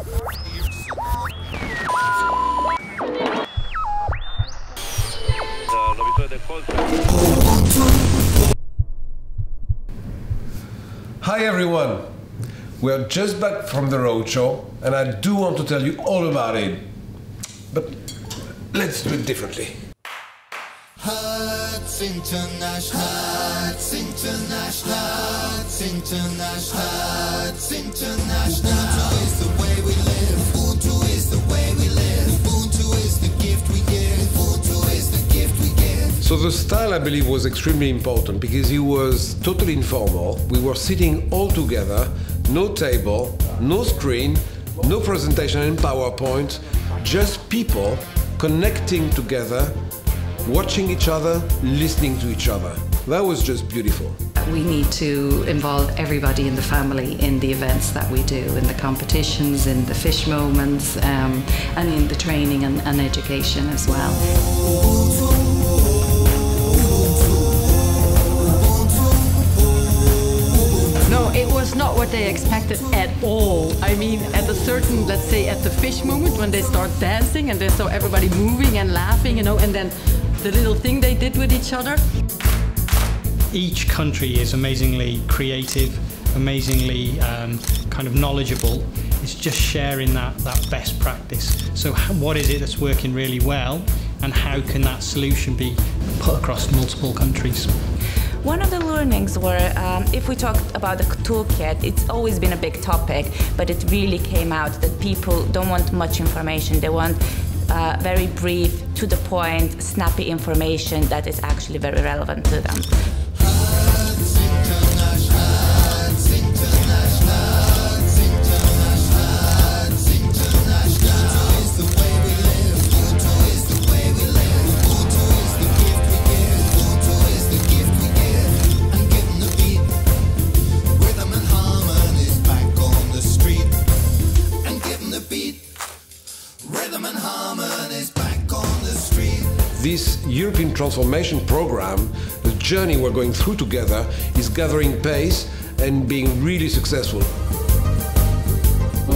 Hi everyone! We are just back from the roadshow and I do want to tell you all about it. But let's do it differently. Hertz International, Hertz International, Hertz International, Hertz International. Ubuntu is the way we live. Ubuntu is the way we live. Ubuntu is the gift we give. Ubuntu is the gift we give. So the style, I believe, was extremely important because it was totally informal. We were sitting all together, no table, no screen, no presentation in PowerPoint, just people connecting together, watching each other, listening to each other. That was just beautiful. We need to involve everybody in the family in the events that we do, in the competitions, in the fish moments, um, and in the training and, and education as well. No, it was not what they expected at all. I mean, at a certain, let's say, at the fish moment when they start dancing and they saw everybody moving and laughing, you know, and then the little thing they did with each other. each country is amazingly creative, amazingly um, kind of knowledgeable. It's just sharing that, that best practice. So, what is it that's working really well, and how can that solution be put across multiple countries? One of the learnings were um, if we talk about the toolkit, it's always been a big topic, but it really came out that people don't want much information. They want uh, very brief, to the point, snappy information that is actually very relevant to them. European Transformation Program, the journey we're going through together, is gathering pace and being really successful.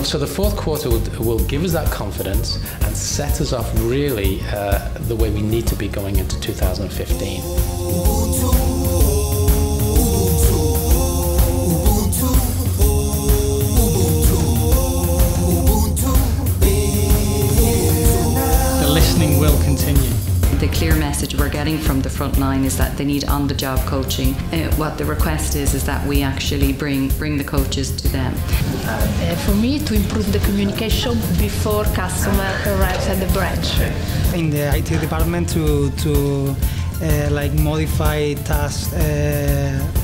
So the fourth quarter will, will give us that confidence and set us off really uh, the way we need to be going into 2015. Message from the front line is that they need on-the-job coaching. Uh, what the request is is that we actually bring bring the coaches to them. uh, for me to improve the communication before customer arrives at the branch. in the IT department to to uh, like modify task uh,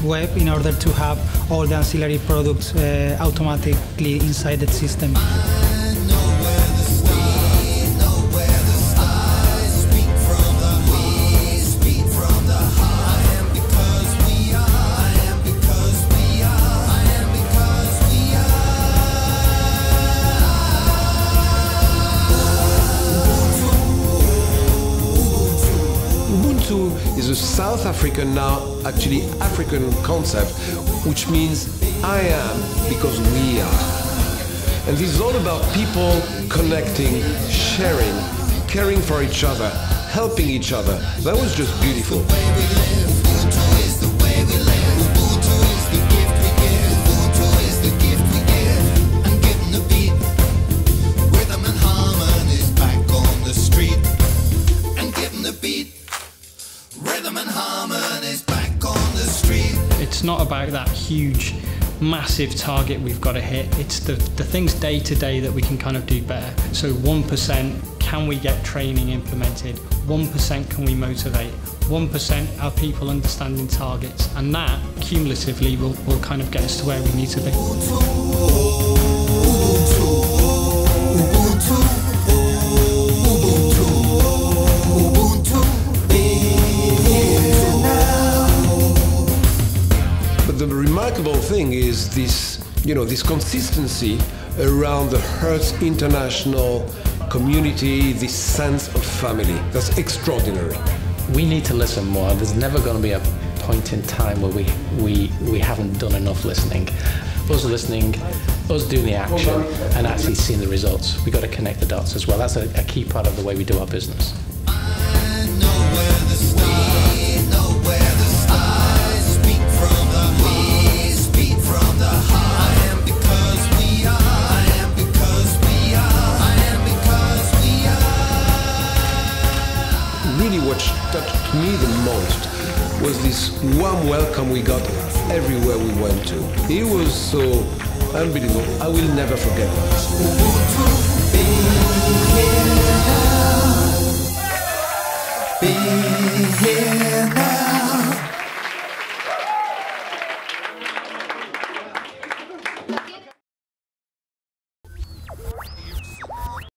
web in order to have all the ancillary products uh, automatically inside the system. Is a South African, now actually African concept, which means I am because we are. And this is all about people connecting, sharing, caring for each other, helping each other. That was just beautiful. It's not about that huge, massive target we've got to hit. It's the, the things day to day that we can kind of do better. So 1% can we get training implemented? 1% can we motivate? 1% are people understanding targets? And that cumulatively will, will kind of get us to where we need to be. You know, this consistency around the Hertz International community, this sense of family. That's extraordinary. We need to listen more. There's never going to be a point in time where we, we, we haven't done enough listening. Us listening us doing the action and actually seeing the results. We've got to connect the dots as well. That's a, a key part of the way we do our business. Me the most was this warm welcome we got everywhere we went to. It was so unbelievable. I will never forget that. Be here